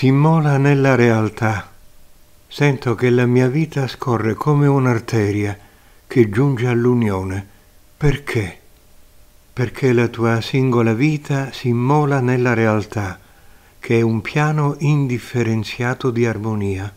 si immola nella realtà. Sento che la mia vita scorre come un'arteria che giunge all'unione. Perché? Perché la tua singola vita si immola nella realtà, che è un piano indifferenziato di armonia.